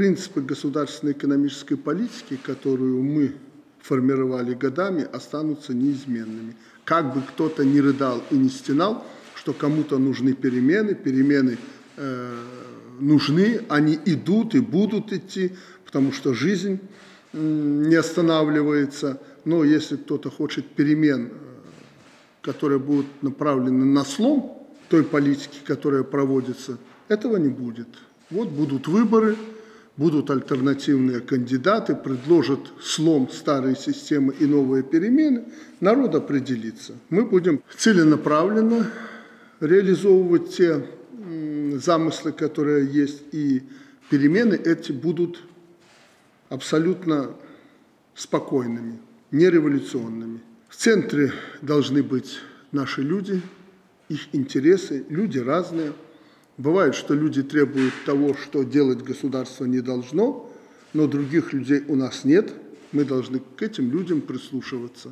принципы государственной экономической политики, которую мы формировали годами, останутся неизменными. Как бы кто-то ни рыдал и не стенал, что кому-то нужны перемены, перемены э, нужны, они идут и будут идти, потому что жизнь э, не останавливается. Но если кто-то хочет перемен, э, которые будут направлены на слом той политики, которая проводится, этого не будет. Вот будут выборы, будут альтернативные кандидаты, предложат слом старой системы и новые перемены, народ определится. Мы будем целенаправленно реализовывать те замыслы, которые есть, и перемены эти будут абсолютно спокойными, не революционными. В центре должны быть наши люди, их интересы, люди разные – Бывает, что люди требуют того, что делать государство не должно, но других людей у нас нет. Мы должны к этим людям прислушиваться.